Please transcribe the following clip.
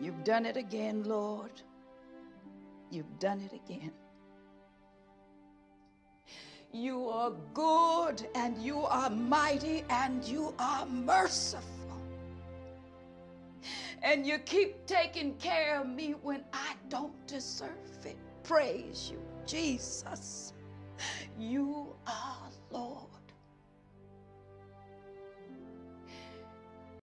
You've done it again, Lord. You've done it again. You are good and you are mighty and you are merciful. And you keep taking care of me when I don't deserve it. Praise you, Jesus.